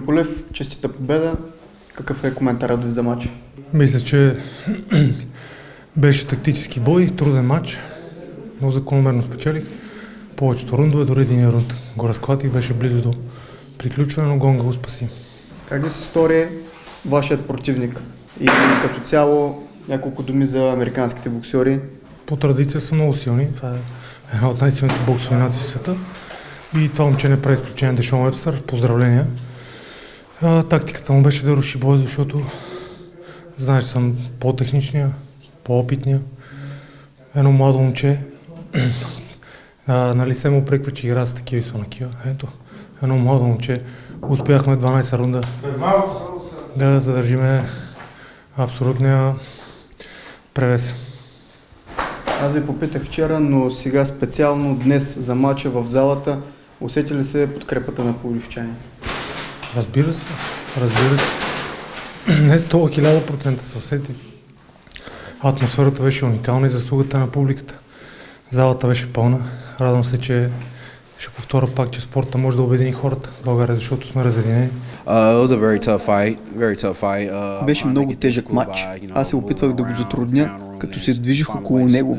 Колев, честита победа. Какъв е коментарът ви за матча? Мисля, че беше тактически бой, труден матч, но закономерно спечелих. Повечето рундове, дори един рунд го разклатих, беше близо до приключване, но гонга го спаси. Как ви се стори вашият противник? И като цяло няколко думи за американските боксери. По традиция са много силни. Това е една от най-силните боксови нации в света. И това момче не прави изключение Дешон Уебстър. Поздравления. А, тактиката му беше да руши бой, защото знаеш, съм по-техничния, по-опитния. Едно младо момче. а, нали се му преква, че игра с такива и са такива. Ето, едно младо момче. Успяхме 12 рунда да задържиме абсолютния превес. Аз ви попитах вчера, но сега специално днес за матча в залата усети ли се подкрепата на Пловдивчани? Разбира се, разбира се. Не 100 1000% се усети. Атмосферата беше уникална и заслугата на публиката. Залата беше пълна. Радвам се, че ще повторя пак, че спорта може да обедини хората в България, защото сме разединени. Беше много тежък матч. Аз се опитвах да го затрудня, като се движих около него.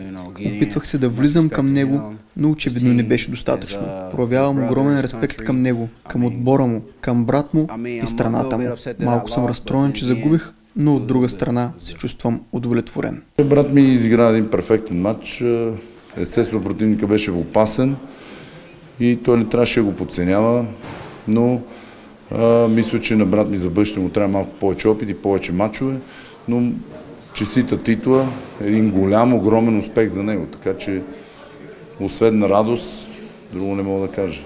Опитвах се да влизам към него, но очевидно не беше достатъчно. Проявявам огромен респект към него, към отбора му, към брат му и страната му. Малко съм разстроен, че загубих, но от друга страна се чувствам удовлетворен. Брат ми изигра един перфектен матч. Естествено противника беше опасен и той не трябваше да го подценява, но а, мисля, че на брат ми за бъдеще му трябва малко повече опит и повече матчове, но честита титла, един голям, огромен успех за него, така че освен радост, друго не мога да кажа.